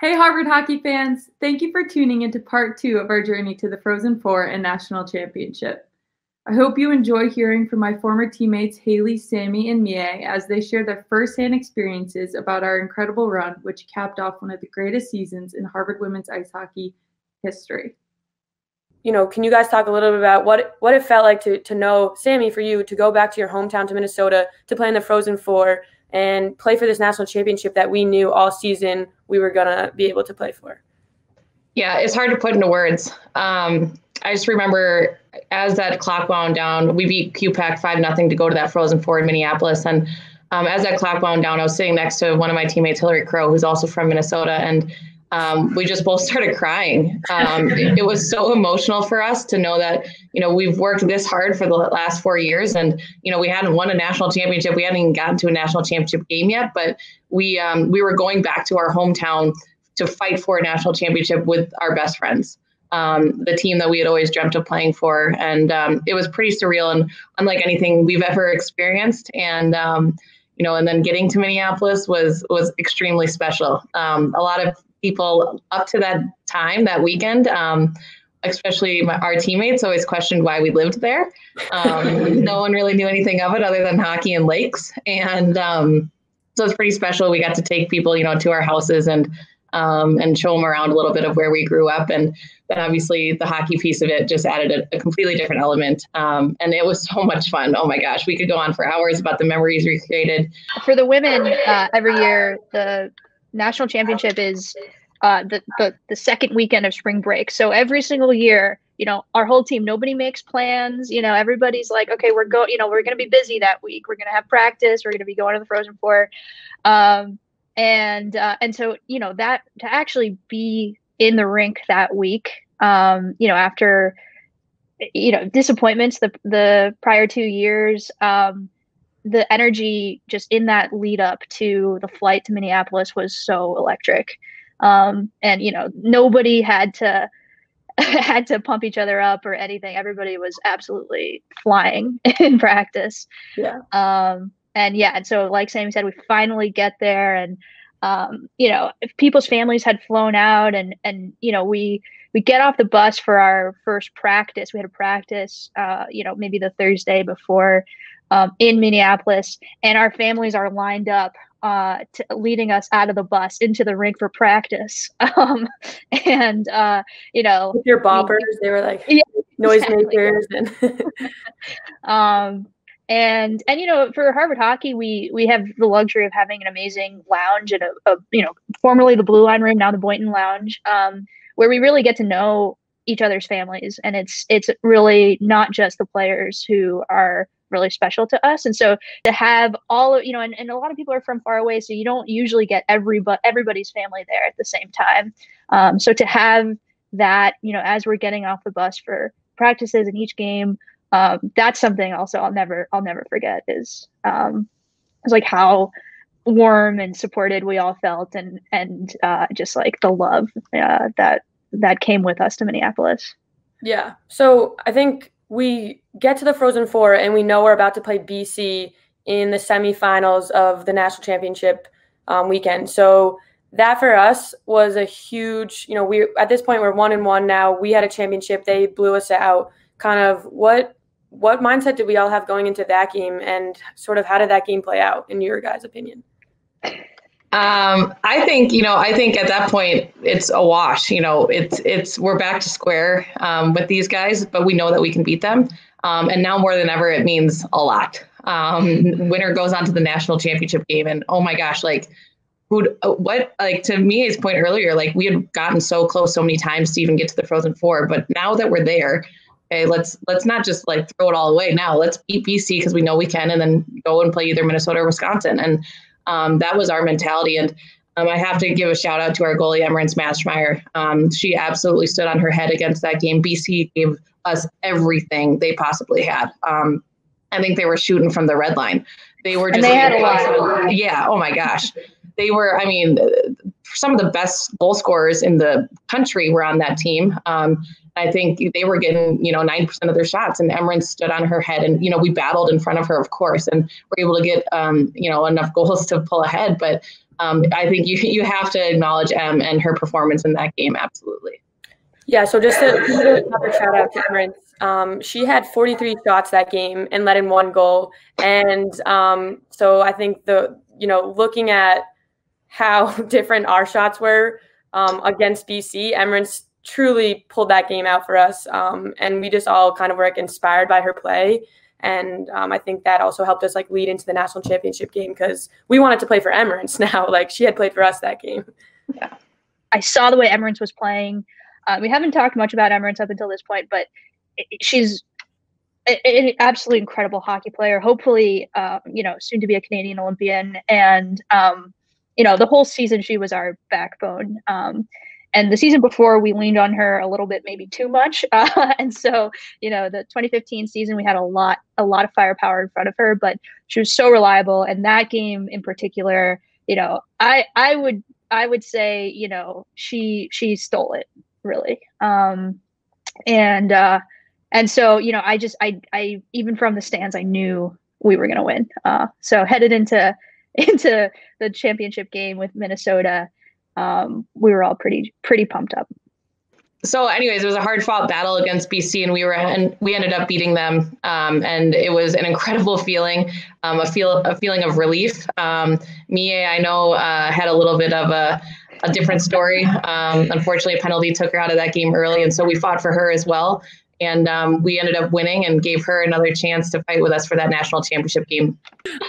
Hey, Harvard hockey fans. Thank you for tuning into part two of our journey to the Frozen Four and National Championship. I hope you enjoy hearing from my former teammates Haley, Sami, and Miye as they share their firsthand experiences about our incredible run, which capped off one of the greatest seasons in Harvard women's ice hockey history. You know, can you guys talk a little bit about what what it felt like to to know Sami for you to go back to your hometown to Minnesota to play in the Frozen Four and play for this national championship that we knew all season we were gonna be able to play for? Yeah, it's hard to put into words. Um, I just remember as that clock wound down, we beat QPAC five nothing to go to that Frozen Four in Minneapolis, and um, as that clock wound down, I was sitting next to one of my teammates, Hillary Crowe, who's also from Minnesota, and um, we just both started crying. Um, it, it, was so emotional for us to know that you know we've worked this hard for the last four years, and you know we hadn't won a national championship. We hadn't even gotten to a national championship game yet, but we um, we were going back to our hometown to fight for a national championship with our best friends um, the team that we had always dreamt of playing for. And um, it was pretty surreal and unlike anything we've ever experienced. And, um, you know, and then getting to Minneapolis was, was extremely special. Um, a lot of people up to that time, that weekend, um, especially my, our teammates always questioned why we lived there. Um, no one really knew anything of it other than hockey and lakes. And, so it's pretty special. We got to take people, you know, to our houses and um, and show them around a little bit of where we grew up. And then obviously the hockey piece of it just added a, a completely different element. Um, and it was so much fun. Oh my gosh, we could go on for hours about the memories we created. For the women, uh, every year the national championship is uh, the, the the second weekend of spring break. So every single year, you know, our whole team, nobody makes plans. You know, everybody's like, okay, we're going. You know, we're going to be busy that week. We're going to have practice. We're going to be going to the Frozen Four. Um, and uh, and so you know that to actually be in the rink that week um, you know after you know disappointments the the prior two years um, the energy just in that lead up to the flight to minneapolis was so electric. Um, and you know nobody had to had to pump each other up or anything. Everybody was absolutely flying in practice. Yeah. Um and yeah, and so like Sami said, we finally get there, and um, you know, if people's families had flown out, and and you know, we we get off the bus for our first practice. We had a practice, uh, you know, maybe the Thursday before um, in Minneapolis, and our families are lined up uh, to, leading us out of the bus into the rink for practice. Um, and uh, you know, With your boppers, we, they were like yeah, noisemakers, exactly. and um, and and you know for harvard hockey we we have the luxury of having an amazing lounge and a, a you know formerly the blue line room now the boynton lounge um, where we really get to know each other's families. And it's it's really not just the players who are really special to us. And so to have all of you know and, and a lot of people are from far away so you don't usually get every but everybody's family there at the same time. Um, so to have that you know as we're getting off the bus for practices in each game um, that's something also I'll never I'll never forget is um, is like how warm and supported we all felt and and uh, just like the love uh, that that came with us to Minneapolis. Yeah. So I think we get to the Frozen Four and we know we're about to play BC in the semifinals of the national championship um, weekend. So that for us was a huge, you know, we at this point we're one and one now. We had a championship, they blew us out. Kind of what what mindset did we all have going into that game and sort of how did that game play out in your guys' opinion? Um, I think you know. I think at that point it's a wash. You know, it's it's we're back to square um, with these guys, but we know that we can beat them. Um, and now more than ever, it means a lot. Um, winner goes on to the national championship game, and oh my gosh, like who? What? Like to me, his point earlier, like we had gotten so close so many times to even get to the Frozen Four, but now that we're there, okay, let's let's not just like throw it all away now. Let's beat BC because we know we can, and then go and play either Minnesota or Wisconsin. And um, that was our mentality. And um, I have to give a shout out to our goalie Emerance Maschmeyer. Um, she absolutely stood on her head against that game. BC gave us everything they possibly had. Um, I think they were shooting from the red line. They were just and they had a lot. Yeah. Oh my gosh. They were. I mean, some of the best goal scorers in the country were on that team. Um, I think they were getting, you know, 90% of their shots and Emerance stood on her head and, you know, we battled in front of her, of course, and were able to get, um, you know, enough goals to pull ahead. But um, I think you, you have to acknowledge Em and her performance in that game. Absolutely. Yeah. So just to another shout out to Emerance. Um, she had 43 shots that game and let in one goal. And um, so I think the, you know, looking at how different our shots were um, against BC, Emerance truly pulled that game out for us. Um, and we just all kind of were like inspired by her play. And um, I think that also helped us like lead into the national championship game because we wanted to play for Emerance now. Like she had played for us that game. Yeah. I saw the way Emerance was playing. Uh, we haven't talked much about Emerance up until this point, but it, she's an absolutely incredible hockey player. Hopefully, uh, you know, soon to be a Canadian Olympian. And, um, you know, the whole season she was our backbone. Um, and the season before we leaned on her a little bit maybe too much uh, and so you know the 2015 season we had a lot a lot of firepower in front of her but she was so reliable and that game in particular you know i i would i would say you know she she stole it really um and uh and so you know i just i i even from the stands i knew we were going to win uh so headed into into the championship game with minnesota um, we were all pretty pretty pumped up. So, anyways, it was a hard fought battle against BC, and we were and we ended up beating them. Um, and it was an incredible feeling, um, a feel a feeling of relief. Um, Miye, I know, uh, had a little bit of a a different story. Um, unfortunately, a penalty took her out of that game early, and so we fought for her as well and um, we ended up winning and gave her another chance to fight with us for that national championship game.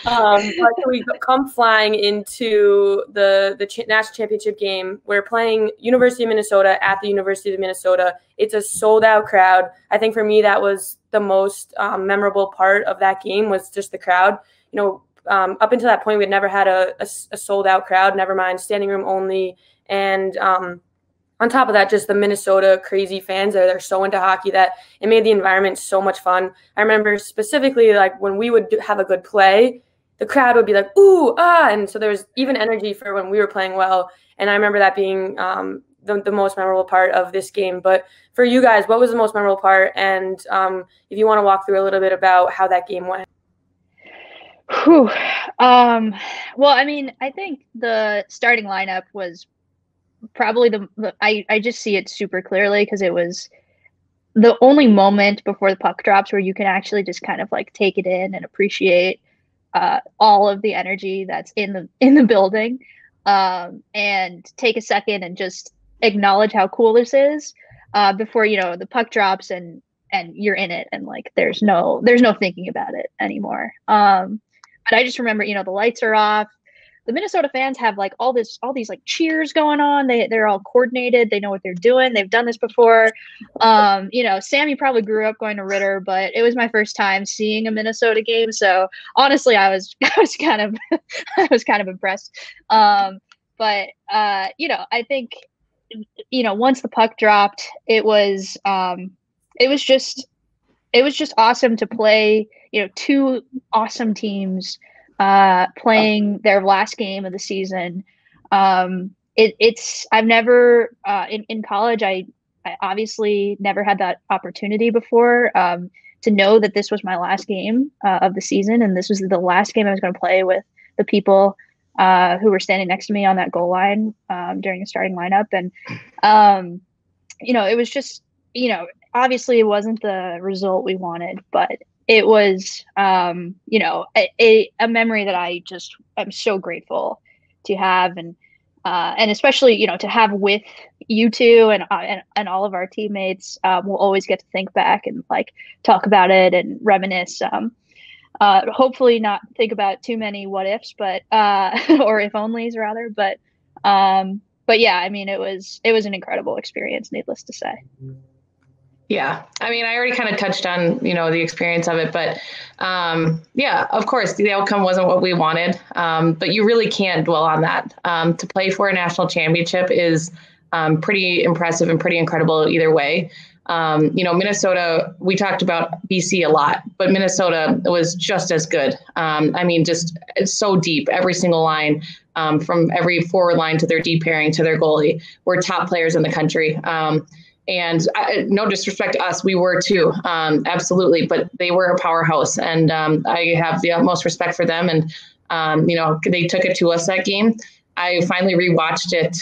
Um, we come flying into the the ch- national championship game. We're playing University of Minnesota at the University of Minnesota. It's a sold out crowd. I think for me that was the most um, memorable part of that game was just the crowd. You know, um, up until that point, we'd never had a, a, a sold out crowd. Never mind standing room only, and um, on top of that, just the Minnesota crazy fans there, they're so into hockey that it made the environment so much fun. I remember specifically like when we would have a good play, the crowd would be like, ooh, ah. And so there was even energy for when we were playing well. And I remember that being um, the, the most memorable part of this game. But for you guys, what was the most memorable part? And um, if you want to walk through a little bit about how that game went. Whew. Um, well, I mean, I think the starting lineup was probably the, I, I just see it super clearly because it was the only moment before the puck drops where you can actually just kind of like take it in and appreciate uh, all of the energy that's in the in the building um, and take a second and just acknowledge how cool this is uh, before you know the puck drops and and you're in it and like there's no there's no thinking about it anymore. Um, but i just remember you know the lights are off the Minnesota fans have like all this, all these like cheers going on. They they're all coordinated. They know what they're doing. They've done this before. Um, you know, Sami probably grew up going to Ridder, but it was my first time seeing a Minnesota game. So honestly, I was I was kind of I was kind of impressed. Um, but uh, you know, I think you know once the puck dropped, it was um, it was just it was just awesome to play. You know, two awesome teams uh, playing their last game of the season. Um, it, it's I've never uh, in in college. I, I obviously never had that opportunity before um, to know that this was my last game uh, of the season, and this was the last game I was going to play with the people uh, who were standing next to me on that goal line um, during the starting lineup, and um, you know, it was just you know, obviously it wasn't the result we wanted, but it was um, you know a, a, memory that i just i'm so grateful to have and uh, and especially you know to have with you two and uh, and, and all of our teammates um, we'll always get to think back and like talk about it and reminisce um, uh, hopefully not think about too many what ifs but uh, or if onlys rather but um, but yeah i mean it was it was an incredible experience needless to say yeah, I mean, I already kind of touched on you know the experience of it, but um, yeah, of course, the outcome wasn't what we wanted, um, but you really can't dwell on that. Um, to play for a national championship is um, pretty impressive and pretty incredible either way. um, you know, Minnesota, we talked about BC a lot, but Minnesota was just as good. Um, I mean, just so deep, every single line. From every forward line to their deep pairing to their goalie, we're top players in the country. Um, and I, no disrespect to us, we were too, um, absolutely. But they were a powerhouse, and um, I have the utmost respect for them. And you know, they took it to us that game. I finally rewatched it.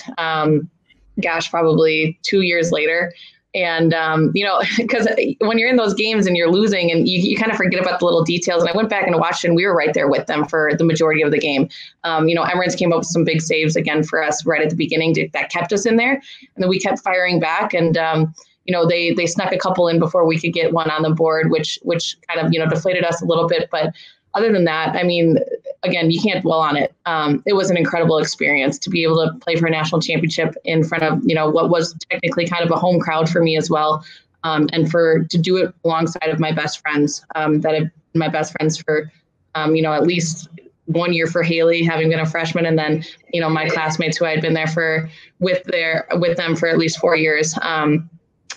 gosh, probably two years later, and um, you know because when you're in those games and you're losing and you, you kind of forget about the little details. And i went back and watched and we were right there with them for the majority of the game. Um, you know Emerance came up with some big saves again for us right at the beginning to, that kept us in there. And then we kept firing back and um, you know they they snuck a couple in before we could get one on the board which which kind of you know deflated us a little bit. But other than that, I mean, again, you can't dwell on it. Um, it was an incredible experience to be able to play for a national championship in front of, you know, what was technically kind of a home crowd for me as well. Um, and for to do it alongside of my best friends um, that have been my best friends for, um, you know, at least one year for Haley, having been a freshman, and then you know my classmates who I had been there for with their with them for at least four years. Um,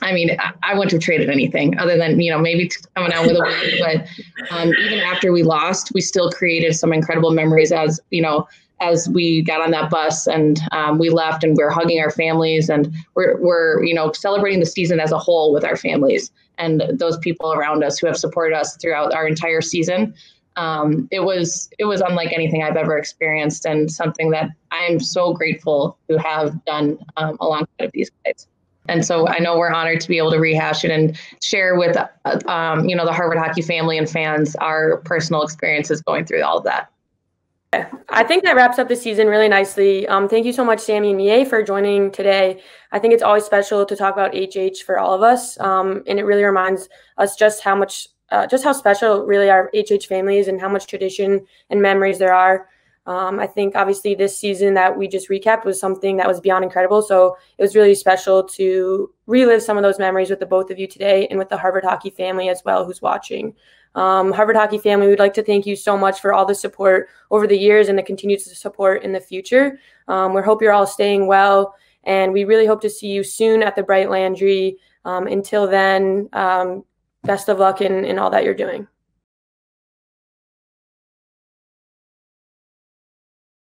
I mean, I wouldn't have traded anything other than, you know, maybe coming out with a win. But um, even after we lost, we still created some incredible memories as, you know, as we got on that bus and um, we left and we are hugging our families and we're, we're, you know, celebrating the season as a whole with our families and those people around us who have supported us throughout our entire season. Um, it was it was unlike anything I've ever experienced and something that I'm so grateful to have done um, alongside of these guys. And so I know we're honored to be able to rehash it and share with, um, you know, the Harvard hockey family and fans our personal experiences going through all of that. I think that wraps up the season really nicely. Um, thank you so much, Sami and Miye, for joining today. I think it's always special to talk about HH for all of us, um, and it really reminds us just how much, uh, just how special really our HH family is, and how much tradition and memories there are. Um, I think obviously this season that we just recapped was something that was beyond incredible. So it was really special to relive some of those memories with the both of you today and with the Harvard hockey family as well who's watching. Um, Harvard hockey family, we'd like to thank you so much for all the support over the years and the continued support in the future. Um, we hope you're all staying well, and we really hope to see you soon at the Bright Landry. Um, until then, um, best of luck in, in all that you're doing.